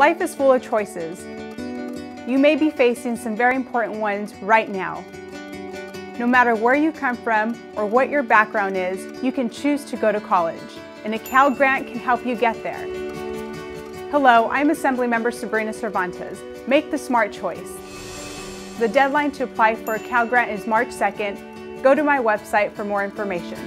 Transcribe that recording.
Life is full of choices. You may be facing some very important ones right now. No matter where you come from or what your background is, you can choose to go to college, and a Cal Grant can help you get there. Hello, I'm Assemblymember Sabrina Cervantes. Make the smart choice. The deadline to apply for a Cal Grant is March 2nd. Go to my website for more information.